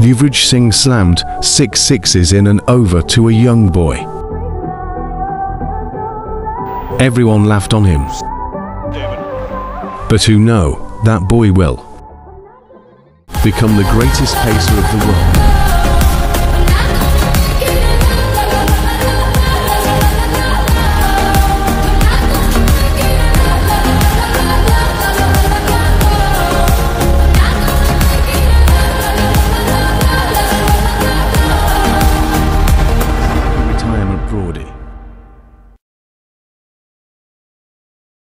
Yuvraj Singh slammed six sixes in an over to a young boy. Everyone laughed on him. But who know, that boy will become the greatest pacer of the world. Saudi.